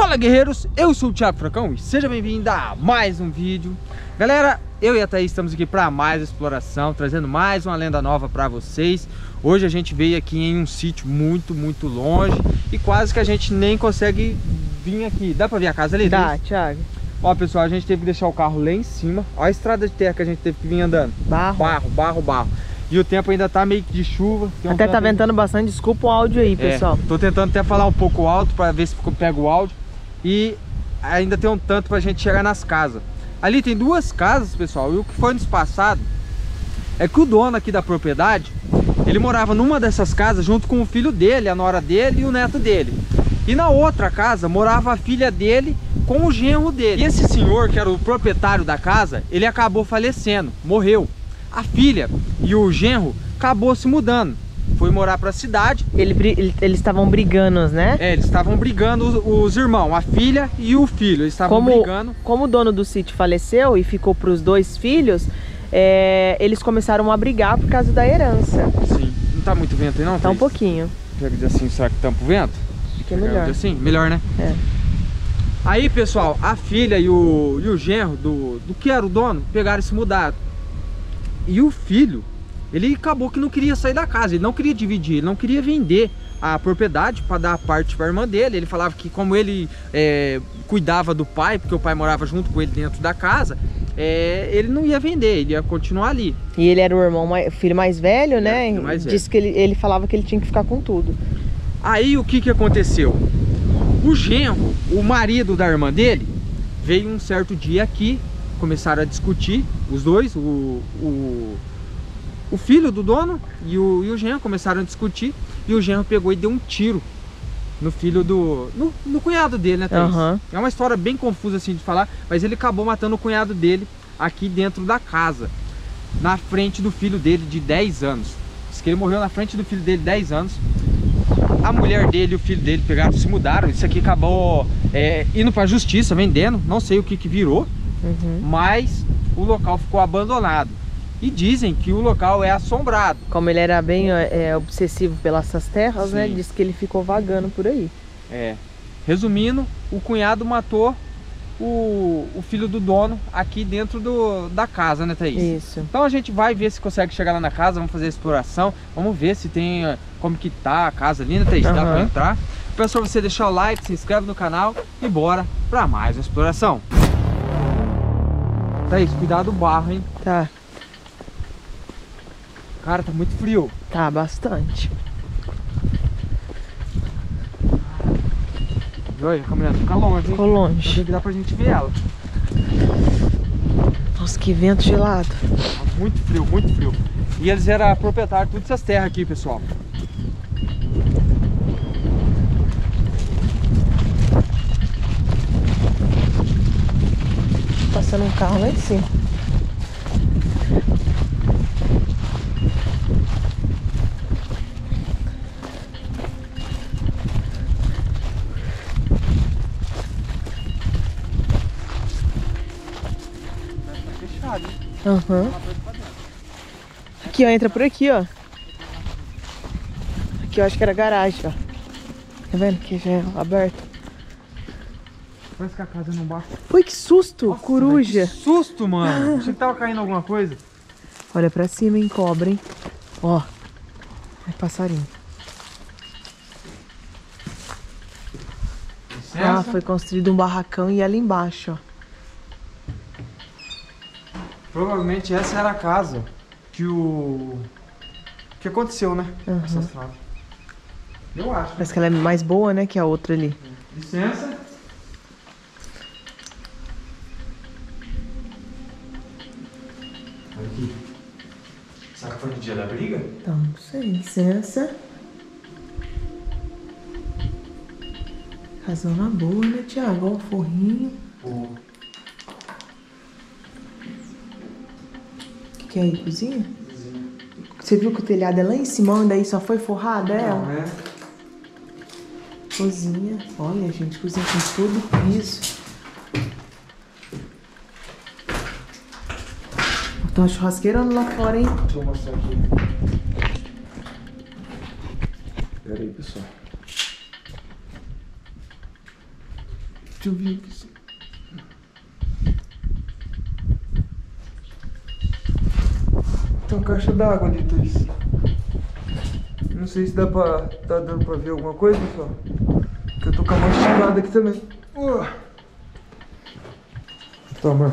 Fala guerreiros, eu sou o Thiago Fracão e seja bem-vindo a mais um vídeo. Galera, eu e a Thaís estamos aqui para mais exploração, trazendo mais uma lenda nova para vocês. Hoje a gente veio aqui em um sítio muito, muito longe e quase que a gente nem consegue vir aqui. Dá para ver a casa ali? Dá, Thiago. Ó pessoal, a gente teve que deixar o carro lá em cima. Ó a estrada de terra que a gente teve que vir andando. Barro. Barro, barro, barro. E o tempo ainda tá meio que de chuva. Um até tá ventando bastante, desculpa o áudio aí, é, pessoal. É, tô tentando até falar um pouco alto para ver se pega o áudio. E ainda tem um tanto pra gente chegar nas casas. Ali tem duas casas, pessoal, e o que foi nos passado é que o dono aqui da propriedade, ele morava numa dessas casas junto com o filho dele, a nora dele e o neto dele. E na outra casa morava a filha dele com o genro dele. E esse senhor, que era o proprietário da casa, ele acabou falecendo, morreu a filha e o genro acabou se mudando. Foi morar para a cidade. Ele, ele, eles estavam brigando, né? É, eles estavam brigando os, os, irmãos, a filha e o filho. Eles estavam brigando. Como o dono do sítio faleceu e ficou para os dois filhos, é, eles começaram a brigar por causa da herança. Sim. Não tá muito vento aí não? Tá um pouquinho. Pega assim, será que tampa o vento? Acho que é melhor. Assim? Melhor, né? É. Aí, pessoal, a filha e o, e o genro do, do que era o dono pegaram e se mudaram. E o filho, ele acabou que não queria sair da casa, ele não queria dividir, ele não queria vender a propriedade para dar a parte para a irmã dele. Ele falava que como ele é, cuidava do pai, porque o pai morava junto com ele dentro da casa, é, ele não ia vender, ele ia continuar ali. E ele era o irmão, mais, filho mais velho, né? Mais Disse que ele, ele falava que ele tinha que ficar com tudo. Aí o que que aconteceu? O genro, o marido da irmã dele, veio um certo dia aqui começaram a discutir, os dois, o, o, o filho do dono e o, e o genro começaram a discutir e o genro pegou e deu um tiro no filho do... no, no cunhado dele, né, Thaís? Uhum. É uma história bem confusa assim de falar, mas ele acabou matando o cunhado dele aqui dentro da casa, na frente do filho dele de 10 anos. Diz que ele morreu na frente do filho dele de 10 anos. A mulher dele e o filho dele pegaram, se mudaram. Isso aqui acabou é, indo pra justiça, vendendo. Não sei o que que virou uhum. mas o local ficou abandonado. E dizem que o local é assombrado. Como ele era bem é, obsessivo pelas terras, né, Sim. né? Diz que ele ficou vagando por aí. É. Resumindo, o cunhado matou o, o filho do dono aqui dentro do, da casa, né, Thaís? Isso. Então a gente vai ver se consegue chegar lá na casa, vamos fazer a exploração, vamos ver se tem, como que tá a casa ali, né, Thaís? Uhum. Dá pra entrar. Peço pra você deixar o like, se inscreve no canal e bora pra mais uma exploração. Thaís, cuidado do barro, hein? Tá. Cara, tá muito frio. Tá, bastante. Olha, a caminhada fica longe, hein? Ficou longe. Tem que dar pra gente ver ela. Nossa, que vento gelado. Muito frio, muito frio. E eles eram proprietários de todas essas terras aqui, pessoal. passando um carro lá em cima. Uhum. Aqui, ó, entra por aqui, ó. Aqui eu acho que era garagem, ó. Tá vendo que já é aberto? Parece que a casa não bate. Ui, que susto, Nossa, coruja. que susto, mano. Achei que tava caindo alguma coisa. Olha pra cima, hein, cobra, hein. Ó. É passarinho. Licença. Ah, foi construído um barracão e ela embaixo, ó. Provavelmente essa era a casa que o... que aconteceu, né? Uhum. Essa estrada. Eu acho. Parece que ela é mais boa, né, que a outra ali. Licença. aqui. Será que foi no dia da briga? Então, não sei. Licença. Casona boa, né, Tiago? Olha o forrinho. O que, é aí? Cozinha? Cozinha. Você viu que o telhado é lá em cima, daí só foi forrada ela? Não, é. Cozinha. Olha, gente, cozinha com tudo piso. Tem uma churrasqueira lá fora, hein? Deixa eu mostrar aqui. Pera aí, pessoal. Deixa eu ver aqui. Tem uma caixa d'água ali, Thaís. Não sei se dá pra. tá dando pra ver alguma coisa, pessoal. Que eu tô com a mão esticada aqui também. Uh. Toma.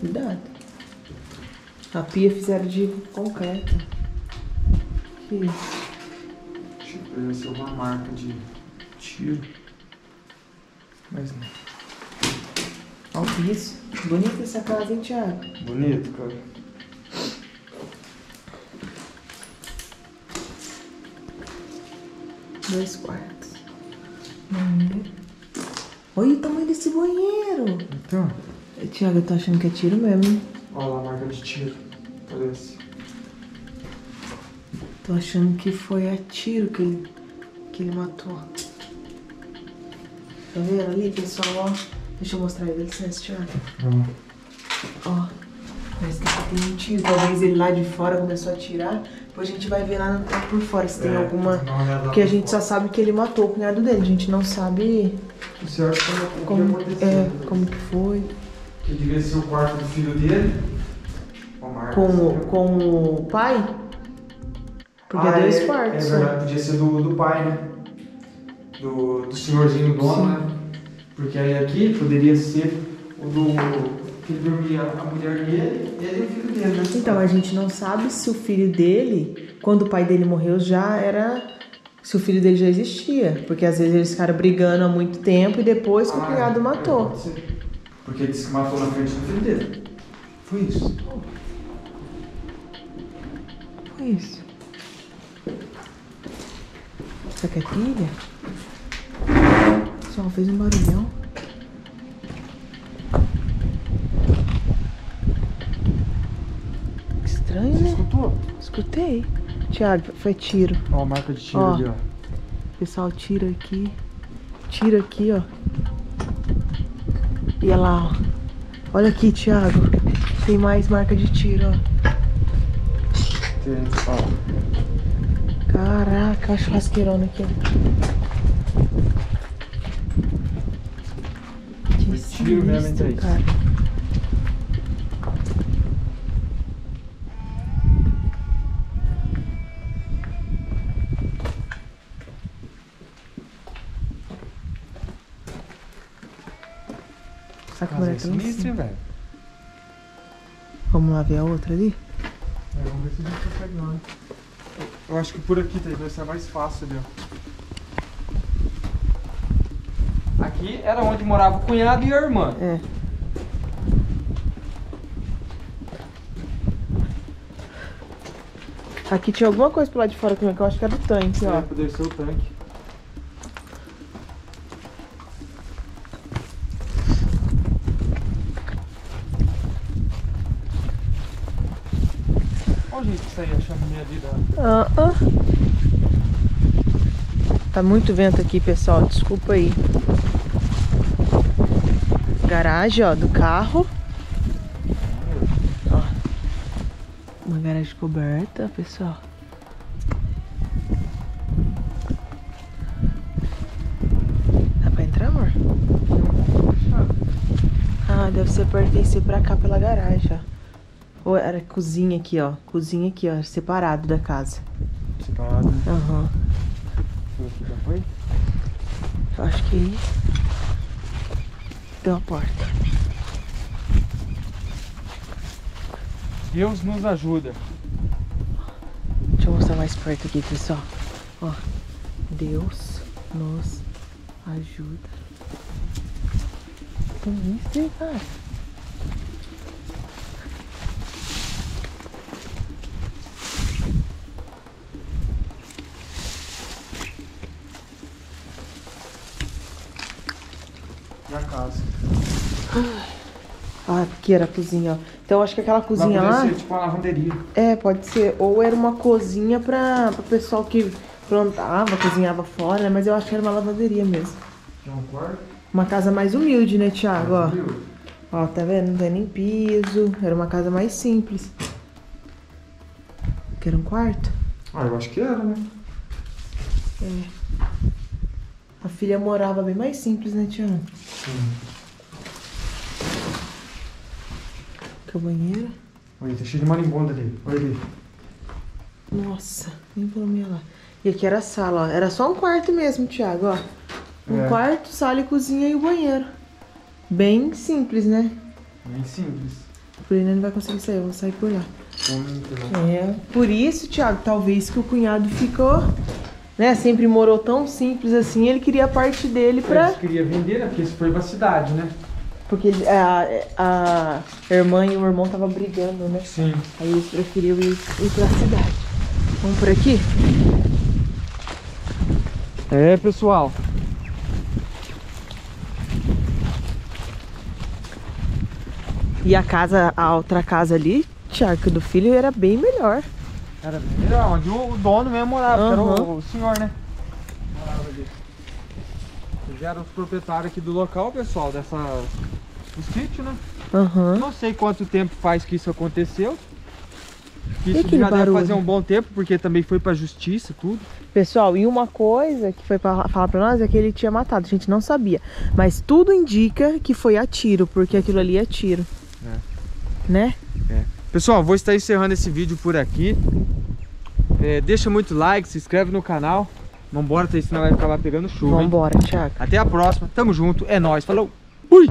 Cuidado. A pia fizeram de concreto. Que isso? Deixa eu ver se é uma marca de tiro. Mas não. Olha o piso. Bonita essa casa, hein, Thiago? Bonito, cara. Dois quartos. Banheiro. Olha o tamanho desse banheiro. Então, Thiago, eu tô achando que é tiro mesmo. hein? olha lá a marca de tiro. Parece. Tô achando que foi a tiro que ele, que ele matou. Tá vendo ali, pessoal? Ó. Deixa eu mostrar ele. Dá licença, Thiago. Vamos. Ó. Parece que um tiro. Talvez ele lá de fora começou a atirar. Depois a gente vai ver lá, lá por fora se tem É, alguma. Porque a gente só fora. sabe que ele matou o cunhado dele. A gente não sabe Você acha como, como, o que é, como que foi. Que devia ser o quarto do filho dele. Com o- assim, com o pai? Porque Ah, é dois é, quartos. É só. verdade, podia ser do, do pai, né? Do, do senhorzinho dono, né? Porque aí aqui poderia ser o do. que dormia a mulher dele e ele o filho dele, né? Então, a gente não sabe se o filho dele, quando o pai dele morreu, já era. Se o filho dele já existia. Porque às vezes eles ficaram brigando há muito tempo e depois que o Ah, cunhado é, matou. Porque ele disse que matou na frente do filho dele. Foi isso. Foi isso. Isso aqui é pilha? Só fez um barulhão. Estranho, Você né? escutou? Escutei. Tiago, foi tiro. Ó, a marca de tiro Ó. ali, ó. Pessoal, tira aqui. Tira aqui, ó. E olha lá, ó. Olha aqui, Thiago. Tem mais marca de tiro, ó. Caraca, a churrasqueirona aqui, ó. Tiro mesmo, hein, sinistro, Thaís? cara. A câmera tá lá em sinistro, cima. hein, velho? Vamos lá ver a outra ali? É, vamos ver se a gente consegue lá. Eu acho que por aqui Thaís, vai ser mais fácil ali, ó. Aqui era onde morava o cunhado e a irmã. É. Aqui tinha alguma coisa pro lado de fora também, que eu acho que era o tanque, ó. É, poderia ser o tanque. Olha o jeito que isso aí, a chaminé ali da... Ah, ah. Tá muito vento aqui, pessoal. Desculpa aí. Garagem, ó, do carro. Ó. Uma garagem coberta, pessoal. Dá pra entrar, amor? Ah, deve ser pertencer pra cá pela garagem, ó. Ou era cozinha aqui, ó. Cozinha aqui, ó. Separado da casa. Separado. Aham. Foi aqui, já foi? Eu acho que. Uma porta. Deus nos ajuda. Deixa eu mostrar mais perto aqui, pessoal. Ó. Deus nos ajuda. Que isso, hein, cara? Na casa. Aqui era a cozinha, ó. Então acho que aquela cozinha lá ser tipo uma lavanderia. É, pode ser. Ou era uma cozinha pra, pra pessoal que plantava, cozinhava fora, né? Mas eu acho que era uma lavanderia mesmo. Já um quarto. Uma casa mais humilde, né, Thiago? Ó, ó tá vendo? Não tem nem piso. Era uma casa mais simples. Que era um quarto? Ah, eu acho que era, né? É. A filha morava bem mais simples, né, Tiana? Sim. Que o banheiro. Olha, tá cheio de marimbondo ali. Olha ali. Nossa, nem pelo meio lá. E aqui era a sala, ó. Era só um quarto mesmo, Thiago, ó. Um É. quarto, sala e cozinha e o banheiro. Bem simples, né? Bem simples. Por aí não vai conseguir sair, eu vou sair por lá. É, por isso, Thiago, talvez que o cunhado ficou, né? Sempre morou tão simples assim, ele queria a parte dele pra. Eles queriam vender, né? Porque isso foi pra cidade, né? Porque a, a irmã e o irmão estavam brigando, né? Sim. Aí eles preferiam ir, ir pra cidade. Vamos por aqui? É, pessoal. E a casa, a outra casa ali, Thiago, do filho era bem melhor. Era bem melhor, onde o dono mesmo morava, que era o, o senhor, né? Eram os proprietários aqui do local, pessoal, dessa... do sítio, né? Aham. Não sei quanto tempo faz que isso aconteceu. Que Isso já deve barulho? fazer um bom tempo, porque também foi pra justiça, tudo. Pessoal, e uma coisa que foi pra falar pra nós é que ele tinha matado, a gente não sabia. Mas tudo indica que foi a tiro, porque aquilo ali é tiro. Né? Pessoal, vou estar encerrando esse vídeo por aqui. É, deixa muito like, se inscreve no canal. Vambora, senão vai acabar pegando chuva? Vambora, Thiago. Até a próxima. Tamo junto. É nóis. Falou. Fui.